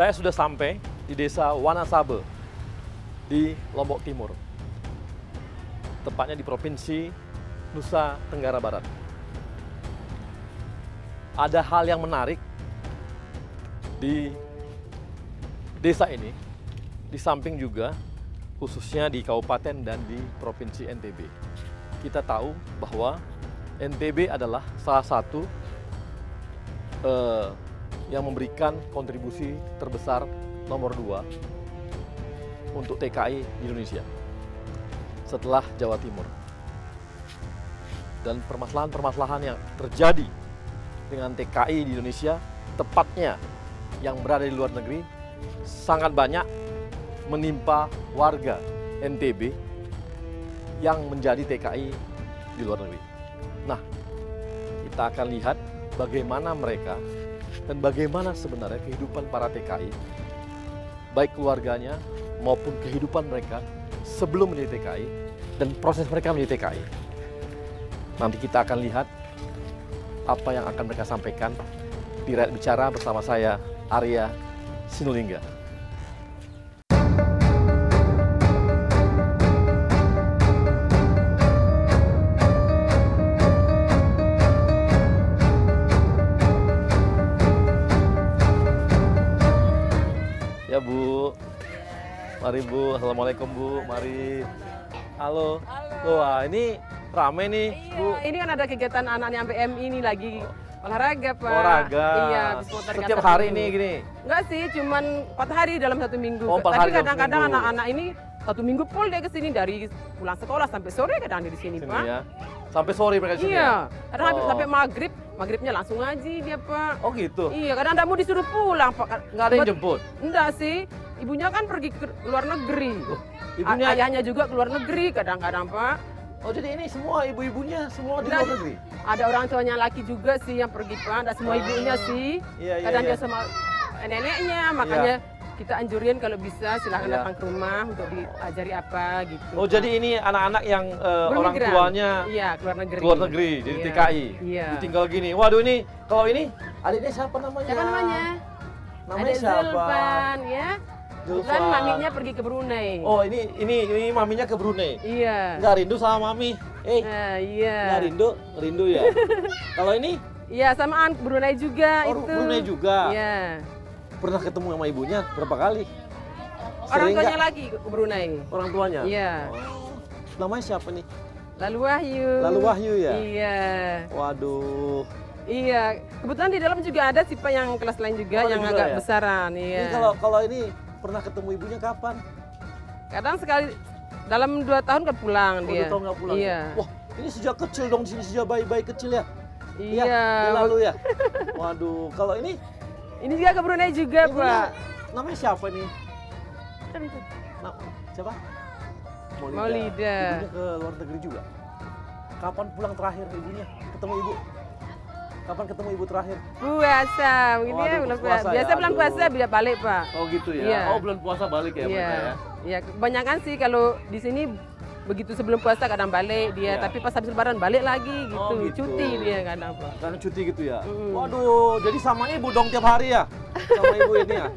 Saya sudah sampai di desa Wanasabe di Lombok Timur. Tepatnya di Provinsi Nusa Tenggara Barat. Ada hal yang menarik di desa ini, di samping juga khususnya di kabupaten dan di Provinsi NTB. Kita tahu bahwa NTB adalah salah satu eh, yang memberikan kontribusi terbesar nomor dua untuk TKI di Indonesia setelah Jawa Timur. Dan permasalahan-permasalahan yang terjadi dengan TKI di Indonesia, tepatnya yang berada di luar negeri, sangat banyak menimpa warga NTB yang menjadi TKI di luar negeri. Nah, kita akan lihat bagaimana mereka dan bagaimana sebenarnya kehidupan para TKI, baik keluarganya maupun kehidupan mereka sebelum menjadi TKI dan proses mereka menjadi TKI. Nanti kita akan lihat apa yang akan mereka sampaikan di Rakyat Bicara bersama saya, Arya Sinulinga. Ya Bu, mari Bu, Assalamualaikum Bu, mari. Halo. Wah ini rame nih Bu. Iya, ini kan ada kegiatan anak-anak PMI ini lagi olahraga, Pak. Olahraga. Iya, Setiap hari nih gini. Enggak sih, cuman 4 hari dalam satu minggu. Oh, empat Tapi kadang-kadang anak-anak ini satu minggu full dia ke sini dari pulang sekolah sampai sore kadang di sini, Sini Pak. ya. Sampai sore mereka di sini Iya, ya? kadang habis Oh. sampai maghrib, maghribnya langsung ngaji dia, Pak. Oh gitu. Iya, kadang tidak mau disuruh pulang, Pak. Nggak ada yang jemput? Enggak sih, ibunya kan pergi ke luar negeri. ibunya- A- ayahnya juga ke luar negeri kadang-kadang, Pak. Oh jadi ini semua ibu-ibunya semua di luar negeri? Ada orang tuanya laki juga sih yang pergi pak, ada semua ibunya sih. Iya, iya, Kadang iya. dia sama neneknya, makanya kita anjurin kalau bisa silahkan Iya. datang ke rumah untuk diajari apa gitu. Oh jadi ini anak-anak yang eh, orang tuanya Iya, keluar negeri. keluar negeri, jadi Iya. TKI. Iya. Tinggal gini. Waduh ini, kalau ini adiknya siapa namanya? Siapa namanya? Namanya ada siapa? Zulfan ya. Zulfan. Zulfan maminya pergi ke Brunei. Oh ini ini ini maminya ke Brunei. Iya. Nggak rindu sama mami? Eh, Nah, iya. nggak rindu? Rindu ya. kalau ini Iya, samaan Brunei juga Oh, itu. Brunei juga? Iya. Pernah ketemu sama ibunya berapa kali? Orang Sering tuanya lagi ke Brunei. Orang tuanya? Iya. Oh, namanya siapa nih? Lalu Wahyu. Lalu Wahyu ya? Iya. Waduh. Iya, kebetulan di dalam juga ada sih Pak yang kelas lain juga Oh, yang juga agak ya? besaran, Ini iya. kalau kalau ini pernah ketemu ibunya kapan? Kadang sekali dalam dua tahun kan pulang Oh, dia. udah tahun nggak pulang. ya? Iya. Wah, ini sejak kecil dong di sini sejak bayi-bayi kecil ya? Iya. ini lalu ya. Waduh, kalau ini Ini juga ke Brunei juga, ibunya Pak. namanya siapa nih? Nah, siapa? Maulida. Ibunya ke luar negeri juga. Kapan pulang terakhir ibunya? Ketemu ibu? Kapan ketemu ibu terakhir? Puasa, ini Oh, ya aduh, bulan puasa puasa. ya, Biasa bulan aduh. puasa bisa balik, Pak. Oh gitu ya. Iya. Oh bulan puasa balik ya Iya. mereka ya. Iya, kebanyakan sih kalau di sini begitu sebelum puasa kadang balik dia, Iya. tapi pas habis lebaran balik lagi gitu. Oh, gitu. Cuti dia kadang, Pak. Karena cuti gitu ya. Mm. Waduh, jadi sama ibu dong tiap hari ya? Sama ibu ini ya?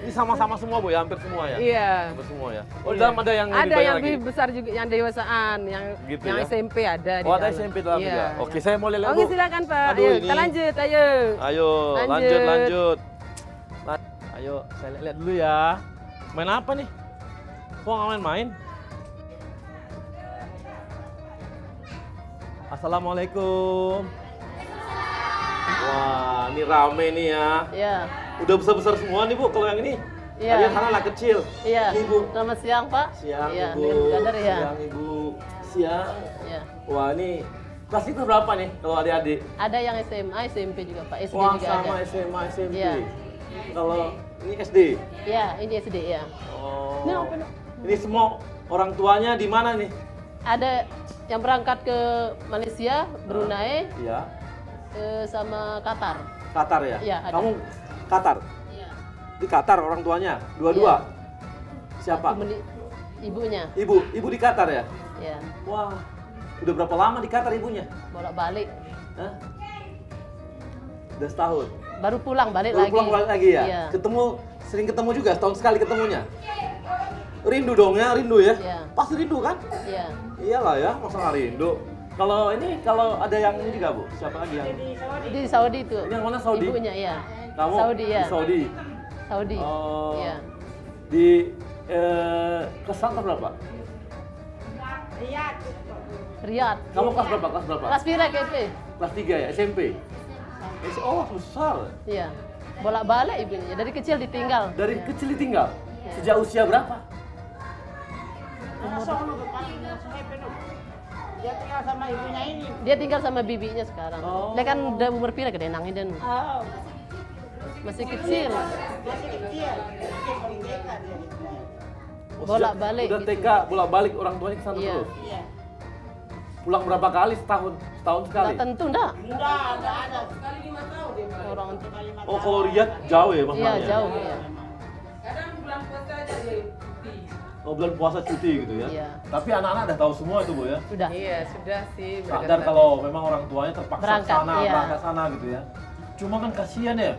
Ini sama-sama semua bu ya, hampir semua ya? Iya. Hampir semua ya. Oh, Iya. dalam ada yang lebih ada yang lagi? lebih besar juga yang dewasaan, yang Gitu yang ya? SMP ada di Oh ada dalam. SMP dalam Iya. juga. Oke, saya mau lihat Oke bu. silakan Pak. Aduh, ayo, ini. kita lanjut, ayo. Ayo, lanjut, Lanjut. lanjut. Lan- Ayo, saya lihat dulu ya. Main apa nih? Kok nggak main-main? Assalamualaikum. Wah, ini rame nih ya. Iya, Udah besar-besar semua nih Bu, kalau yang ini. Iya. Kalian kan anak kecil. iya. Nih Bu. Selamat siang, Pak. Siang Iya, Ibu. Kadar ya. Siang Ibu. Siang. Iya. Wah, ini kelas itu berapa nih kalau adik-adik? Ada yang SMA, SMP juga, Pak. SD Wah, juga sama ada. SMA, SMP. Iya. Kalau ini SD. Iya, ini SD ya. Oh. Ini semua orang tuanya di mana nih? Ada yang berangkat ke Malaysia, Brunei, Iya. eh, sama Qatar. Qatar ya? Iya, ada. Kamu Qatar? Iya. Di Qatar orang tuanya? Dua-dua? Siapa? Satu meni- Ibunya, Ibu, ibu di Qatar ya? ya. Wah, udah berapa lama di Qatar ibunya? Bolak-balik. Hah? Udah setahun. Baru pulang balik Baru lagi. pulang balik lagi ya? Iya. Ketemu sering ketemu juga, setahun sekali ketemunya. Rindu dong ya, rindu ya. Iya. Pasti rindu kan? Iya. Iyalah ya, masa nggak rindu. Kalau ini, kalau ada yang ini juga bu, siapa lagi yang? Di Saudi itu. Ini yang mana Saudi? Ibunya iya. Kamu Saudi ya. di Saudi. Saudi. Oh. Iya. Di eh, kelas kelas berapa? Riyadh. Kamu kelas berapa? Kelas berapa? Kelas pira KP? Kelas 3 ya, SMP. Oh, besar. Iya. Bolak-balik ibunya. Dari kecil ditinggal. Dari kecil ditinggal. Sejak usia berapa? Dia tinggal sama ibunya ini. Dia tinggal sama bibinya sekarang. Oh. Dia kan udah umur pira gede nangin dan Oh, masih kecil. masih kecil. Kecil TK dia. Oh, Bolak-balik sejak- Udah gitu. TK, bolak-balik orang tuanya ke sana Iya. terus. Iya. Pulang berapa kali setahun? Setahun sekali. Nggak tentu enggak. Enggak, enggak ada. Orang Oh, kalau Riyadh jauh ya iya masalahnya. jauh ya. Oh, bulan puasa cuti gitu ya. Iya. Tapi anak-anak udah tahu semua itu, Bu ya. Udah. Iya, sudah sih. Sadar kalau memang orang tuanya terpaksa Berangkat, sana, iya. berangkat sana gitu ya. Cuma kan kasihan ya.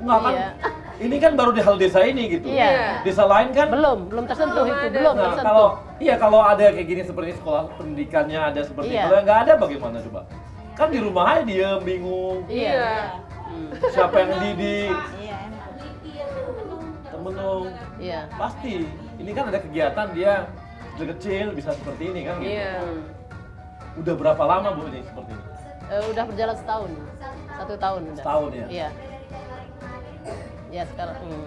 Enggak kan? Iya. Ini kan baru di hal desa ini gitu. Iya. Desa lain kan Belum, belum tersentuh Belum itu, ada. belum Nah, tersentuh. kalau iya kalau ada kayak gini seperti sekolah pendidikannya ada seperti Iya. itu, kalau nggak ada bagaimana coba? Kan di rumah aja dia bingung. Iya. Hmm. Siapa yang didik? Iya. Temenung. Iya. Pasti. Ini kan ada kegiatan dia dari kecil bisa seperti ini kan? gitu. Iya. Udah berapa lama bu ini seperti ini? Eh, udah berjalan setahun. Satu tahun udah. Setahun ya? Iya. Ya sekarang. hmm.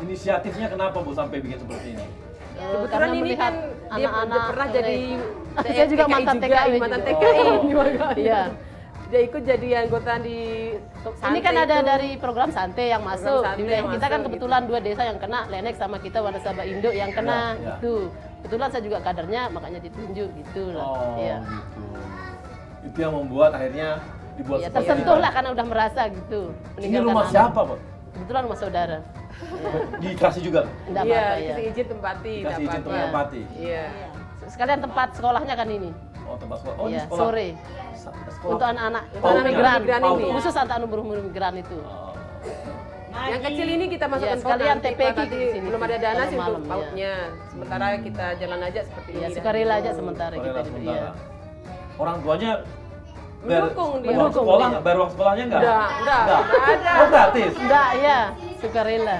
Inisiatifnya kenapa bu sampai bikin seperti ini? Eh, Kebetulan karena ini melihat kan dia anak-anak pernah jadi saya juga mantan TKI mantan. TKI Oh. juga. Iya. Dia ikut jadi anggota di Ini kan ada itu. dari program santai yang masuk. Wilayah yang kita kan masuk, kebetulan dua desa yang kena, Lenek sama kita Wanasaba Indo yang kena Ya, ya. itu. Kebetulan saya juga kadernya makanya ditunjuk gitu lah. Oh Iya. gitu. Itu yang membuat akhirnya dibuat Ya, seperti tersentuh lah karena udah merasa gitu. Ini rumah anak. siapa pak? Kebetulan rumah saudara. Dikasih juga? Enggak Iya, apa-apa ya. kasih izin tempati, Dikasih izin tempati? Iya. Sekalian tempat sekolahnya kan ini. Oh tempat sekolah. Oh Iya, sekolah. sore. Sekolah. Untuk anak-anak Untuk untuk anak migran, migran ini. khusus anak anak buruh migran itu. Oh. Yang kecil ini kita masukkan Iya, sekalian nanti, TPK nanti di sini. belum ada dana sih untuk iya. pautnya. Sementara kita jalan aja seperti Iya, ini. sukarela aja sementara kita sementara. Iya. Orang tuanya Mendukung dia. uang Mendukung sekolah dia. Bayar uang sekolahnya nggak? Enggak, enggak, enggak ada. Oh gratis? Enggak, ya, sukarela.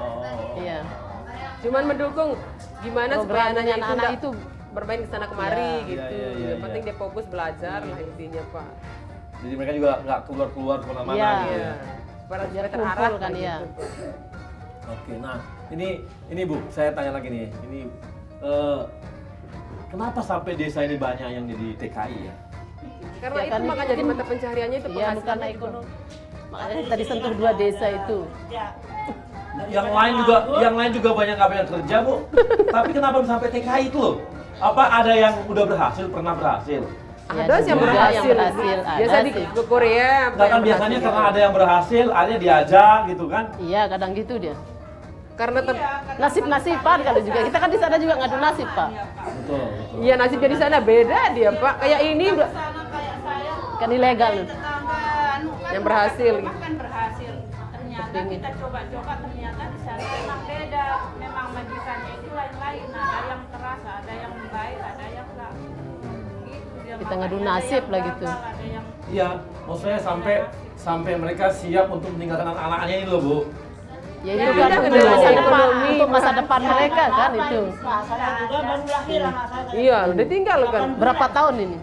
Oh. Iya. Cuman mendukung gimana supaya anak-anak itu bermain ke sana kemari Iya, gitu. iya, iya, iya, Yang penting iya. dia fokus belajar lah intinya, Pak. Jadi mereka juga nggak keluar-keluar ke mana-mana Iya. gitu Iya. ya? Terarah kan, iya. gitu. Oke, nah ini ini Bu, saya tanya lagi nih, ini eh, kenapa sampai desa ini banyak yang jadi TKI ya? Karena Ya, itu kan maka jadi mata pencahariannya itu Iya, penghasilannya bukan ekonomi. Makanya tadi sentuh dua desa itu. Ya. Yang lain juga, yang lain juga banyak nggak banyak kerja Bu. Tapi kenapa sampai TKI itu loh? Apa ada yang udah berhasil, pernah berhasil? Ya, Ada sih yang juga berhasil. yang berhasil, Biasa ada di ke Korea. apa Nggak kan yang biasanya berhasil. karena ada yang berhasil, akhirnya diajak gitu kan? Iya, kadang gitu dia. karena ter- Nasib-nasiban kalau juga. Kita kan di sana juga ngadu nasib, Pak. Betul, betul. Iya nasibnya di sana beda dia pak. Kayak ini udah Sana kayak saya. Kan ilegal. Anu kan Yang berhasil. kan berhasil. Ternyata kita coba-coba ternyata di sana memang beda. Memang majikannya itu lain-lain. Nah, ada yang terasa, ada yang baik, ada yang enggak. Gitu Kita ngadu nasib lah gitu. Iya, maksudnya sampai sampai mereka siap untuk meninggalkan anak-anaknya ini loh Bu. Ya Ya, itu kan untuk masa depan, untuk masa depan mereka kan itu. Saya juga baru lahir anak saya. iya udah tinggal kan. Berapa tahun ini?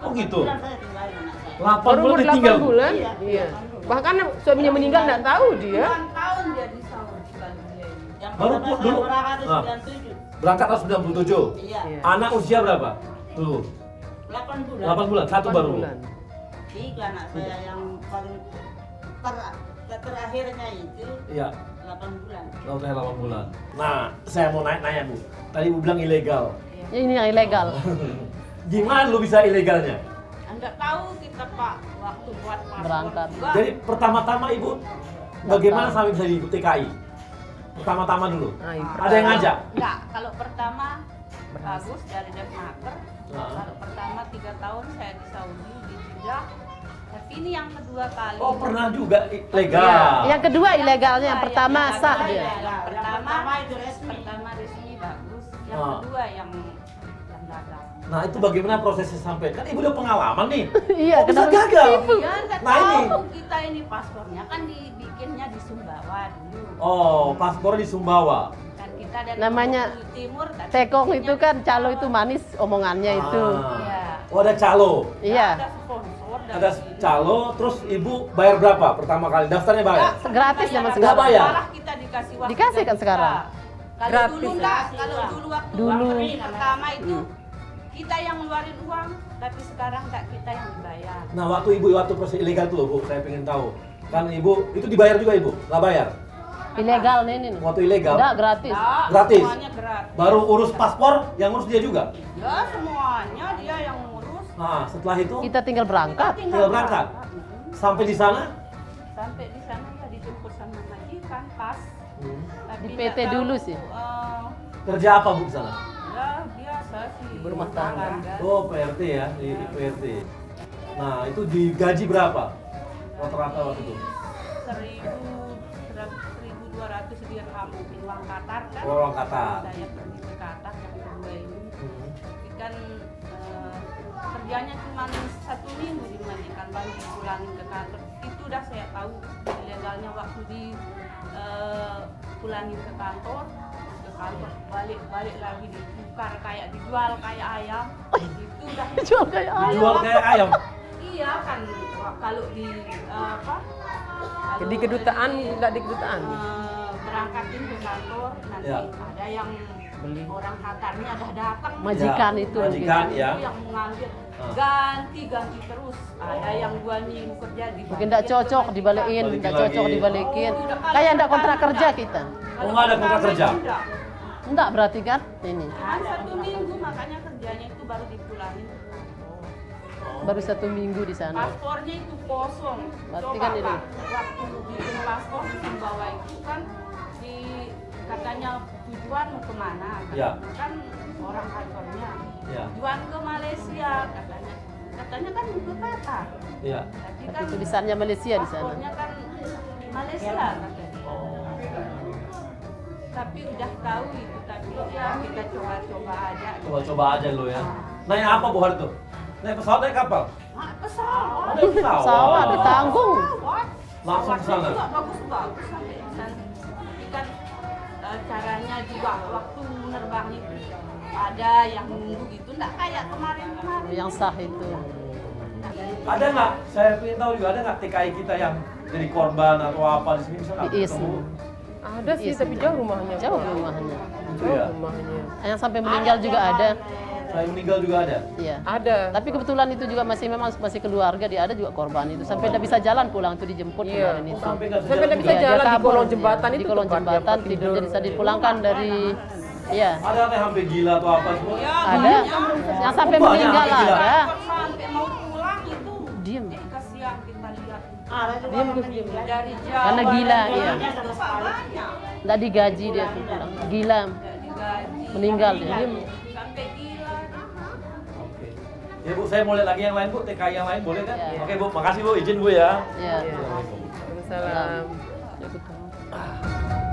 Oh gitu. Bulan saya tinggalin anak saya. 8 Baru bulan 8 ditinggal. Bu. bulan. Iya. Bahkan suaminya meninggal nggak tahu dia. 9 tahun dia di Saudi. Yang Baru dulu. berangkat di Ah. 97. Berangkat tahun 97. Iya. Iya. Anak usia berapa? Dulu. 8 bulan. 8 bulan, satu 8 baru. bulan. Tiga anak saya yang paling ter, ter- terakhirnya itu Iya. 8 bulan. Tahun saya 8 bulan. Nah, saya mau nanya, nanya Bu. Tadi Bu bilang ilegal. Ya, ini yang ilegal. Gimana lu bisa ilegalnya? Anda tahu kita Pak waktu buat paspor Berangkat. juga. Jadi pertama-tama Ibu bagaimana sampai bisa di TKI? Pertama-tama dulu. Nah, yang Ada yang ngajak? Enggak, kalau pertama bagus dari Denmarker. Ah. Kalau pertama tiga tahun saya di Saudi di Jeddah, Tapi ini yang kedua kali. Oh pernah juga i- legal. Iya. Yang kedua ilegalnya, yang pertama yang sah pertama dia. ya, Yang pertama itu resmi. Pertama resmi bagus. Yang Ah. kedua yang yang. Nah itu bagaimana prosesnya sampai? Kan ibu udah pengalaman nih. Iya, Kok bisa kenapa? gagal? Ya nggak Nah ini. tahu kita ini paspornya kan dibikinnya di Sumbawa dulu. Oh paspor di Sumbawa. Kan kita dari Namanya Timur. tapi Tekong itu kan calo itu manis omongannya itu. Ah. Iya. Oh ada calo. Iya. Ada sponsor calo, terus ibu bayar berapa pertama kali? Daftarnya bayar? Gratis zaman Nggak sekarang. bayar? Malah kita dikasih waktu Dikasih kan sekarang? Kalau Gratis dulu ya? enggak, kalau dulu waktu Dulu. waktu pertama itu kita yang ngeluarin uang, tapi sekarang enggak kita yang dibayar. Nah waktu ibu waktu proses ilegal tuh bu, saya pengen tahu. Kan ibu itu dibayar juga ibu? Nggak bayar? Ilegal nih ini. Waktu ilegal? Enggak gratis. Nggak, Gratis? Semuanya gratis. Baru urus paspor, yang urus dia juga? Ya semuanya dia yang ngurus. Nah setelah itu Kita tinggal berangkat. tinggal berangkat. Sampai di sana? Sampai di sana ya dijemput sama majikan pas. Hmm. Tapi Di PT tahu, dulu sih. eh, Kerja apa bu di sana? ya biasa sih. Ibu rumah tangga. Oh PRT ya, di PRT. Nah itu digaji berapa? Rata-rata waktu itu? seribu seribu dua ratus dirham di uang Qatar kan Oh, uang Qatar. saya pergi ke Qatar yang kedua ini Hmm. tapi kan eh, kerjanya cuma satu minggu dimandikan baru dipulangin ke kantor itu udah saya tahu ilegalnya waktu di eh, pulangin ke kantor ke kantor balik balik lagi ditukar kayak dijual kayak ayam itu udah Jual kayak ayam. Jual kayak ayam. iya kan kalau di eh, apa kalau Di kedutaan, enggak di kedutaan. eh, berangkatin ke kantor nanti Ya. ada yang Beli. orang Qatarnya ada datang Majikan Ya, itu. majikan, gitu. ya. itu yang mengambil Ah. ganti ganti terus ada yang dua minggu kerja di Mungkin enggak cocok dibalikin, Balikin enggak cocok dibalikin. Kayak enggak kontrak kerja kita. Oh, nggak ada kontrak kerja? Enggak berarti kan ini. kan satu minggu makanya kerjanya itu baru dipulangin Baru satu minggu di sana. paspornya itu kosong Berarti Coba, kan ini. Pak, waktu bikin paspor di bawah itu kan di katanya tujuan mau ke mana Ya. kan orang kantornya Ya. tujuan ke Malaysia katanya katanya kan ke Qatar Iya. tapi kan tulisannya Malaysia di sana. paspornya kan Malaysia katanya tapi udah tahu itu ya kita coba-coba aja Coba-coba aja lo ya. Naik apa bu hari itu? Naik pesawat, naik kapal? Nah, pesawat Naik pesawat. Pesawat ditanggung. Langsung ke sana? Sana tapi kan caranya juga waktu menerbang itu ada yang nunggu gitu enggak kayak kemarin-kemarin Yang sah itu. Ada nggak? Saya ingin tahu juga ada nggak TKI kita yang jadi korban atau apa di sini IS. ketemu? Ada sih, Iya, tapi jauh rumahnya. Jauh rumahnya. Itu Jauh ya. rumahnya. Yang sampai meninggal juga ada. Saya meninggal juga ada. Iya. Ada. Tapi kebetulan itu juga masih memang masih keluarga dia ada juga korban itu sampai tidak bisa jalan pulang itu dijemput Iya. kemarin itu. Sampai nggak bisa Sampai jalan. Iya, di kabur, kolong iya. jembatan di itu kolong tempat dia jembatan tidur. tidur jadi bisa dipulangkan dari iya Ada yang hampir gila atau apa semua? ya ada yang sampai Oh, meninggal yang gila. ada sampai mau pulang itu diem eh, kasihan kita lihat Diam, Gus, diam. dari jauh Karena gila, iya. Nggak digaji dia tuh pulang gila meninggal dia sampai gila Oke. Ya bu, saya mau lihat lagi yang lain bu, TKI yang lain boleh kan? Iya. Oke bu, makasih bu, izin bu ya. ya Assalamualaikum. Ya, betul.